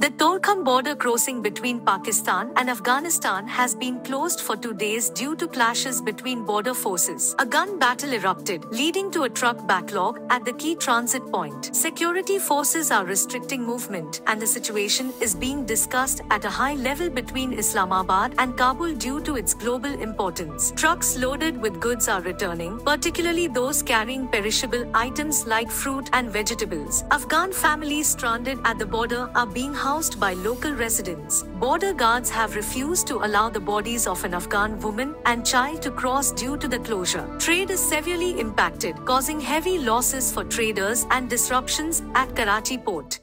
The Torkham border crossing between Pakistan and Afghanistan has been closed for two days due to clashes between border forces. A gun battle erupted, leading to a truck backlog at the key transit point. Security forces are restricting movement, and the situation is being discussed at a high level between Islamabad and Kabul due to its global importance. Trucks loaded with goods are returning, particularly those carrying perishable items like fruit and vegetables. Afghan families stranded at the border are being housed by local residents. Border guards have refused to allow the bodies of an Afghan woman and child to cross due to the closure. Trade is severely impacted, causing heavy losses for traders and disruptions at Karachi port.